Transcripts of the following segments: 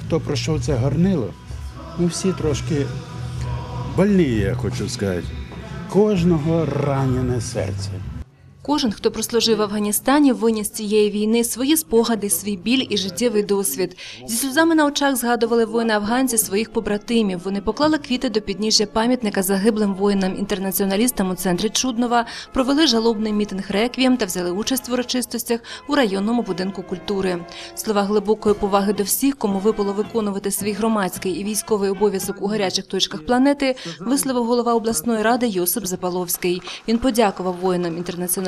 хто пройшов це горнило, ми всі трошки больні, я хочу сказати. Кожного ранене серце. Кожен, хто прослужив в Афганістані, виніс цієї війни свої спогади, свій біль і життєвий досвід. Зі сльозами на очах згадували воїни-афганці своїх побратимів. Вони поклали квіти до підніжжя пам'ятника загиблим воїнам-інтернаціоналістам у центрі Чуднова, провели жалобний мітинг реквієм та взяли участь в урочистостях у районному будинку культури. Слова глибокої поваги до всіх, кому випало виконувати свій громадський і військовий обов'язок у гарячих точках планети, висловив голова обласної ради Йосип Запаловський. Він подякував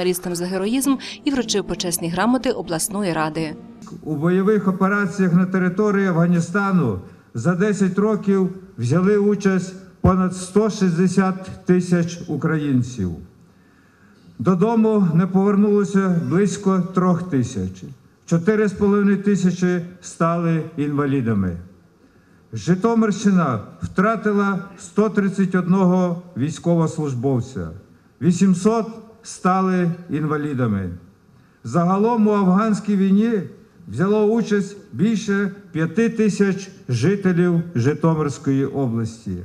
воїнам-інтернаціоналістам за героїзм і вручив почесні грамоти обласної ради. у бойових операціях на території Афганістану за 10 років взяли участь понад 160 тисяч українців. Додому не повернулося близько трьох тисяч. 4,5 тисячі стали інвалідами. Житомирщина втратила 131 військовослужбовця, 800 стали інвалідами. Загалом у афганській війні взяло участь більше п'яти тисяч жителів Житомирської області.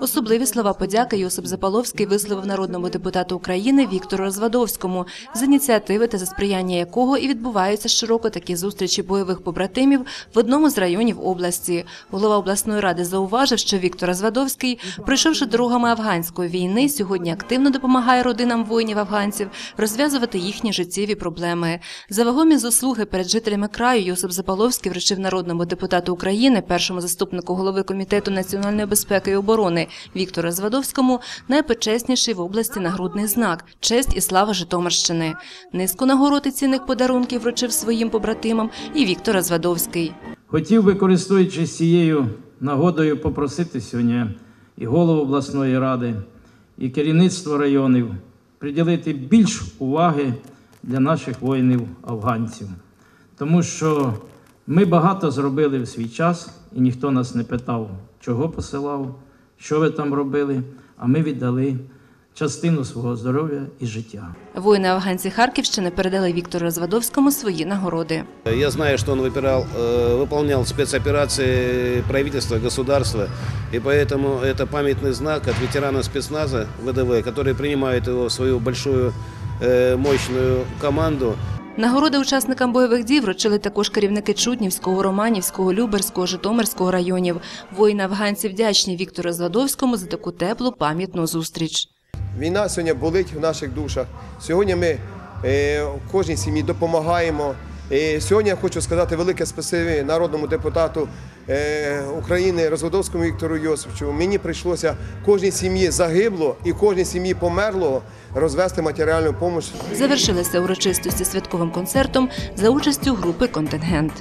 Особливі слова подяки Йосип Запаловський висловив народному депутату України Віктору Розвадовському, з ініціативи та за сприяння якого і відбуваються щороку такі зустрічі бойових побратимів в одному з районів області. Голова обласної ради зауважив, що Віктор Розвадовський, пройшовши дорогами афганської війни, сьогодні активно допомагає родинам воїнів-афганців розв'язувати їхні життєві проблеми. За вагомі заслуги перед жителями краю Йосип Запаловський вручив народному депутату України, першому заступнику голови комітету національної безпеки і оборони Віктору Звадовському найпочесніший в області нагрудний знак честь і слава Житомирщини. Низку нагород і цінних подарунків вручив своїм побратимам і Віктор Звадовський. Хотів би, користуючись цією нагодою, попросити сьогодні і голову обласної ради, і керівництво районів приділити більш уваги для наших воїнів-афганців. Тому що ми багато зробили в свій час, і ніхто нас не питав, чого посилав, що ви там робили, а ми віддали частину свого здоров'я і життя. Воїни-афганці Харківщини передали Віктору Розвадовському свої нагороди. Я знаю, что он выпирал, э, выполнял спецоперации правительства, государства, и поэтому это памятный знак от ветерана спецназа ВДВ, который принимает его в свою большую э, мощную команду. Нагороди учасникам бойових дій вручили також керівники Чуднівського, Романівського, Люберського, Житомирського районів. Воїни-афганці вдячні Віктору Звадовському за таку теплу пам'ятну зустріч. Війна сьогодні болить в наших душах. Сьогодні ми е, кожній сім'ї допомагаємо. І сьогодні я хочу сказати велике спасибі народному депутату е, України Розводовському Віктору Йосифовичу. Мені прийшлося кожній сім'ї загибло і кожній сім'ї померлого розвести матеріальну допомогу. Завершилися урочистості святковим концертом за участю групи «Контингент».